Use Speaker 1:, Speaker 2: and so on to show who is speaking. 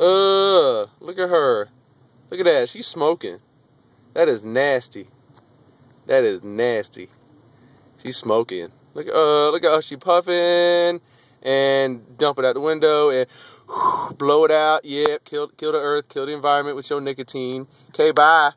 Speaker 1: Uh, look at her. Look at that. She's smoking. That is nasty. That is nasty. She's smoking. Look, uh, look at how She puffing and dump it out the window and whew, blow it out. Yep, kill, kill the earth, kill the environment with your nicotine. Okay, bye.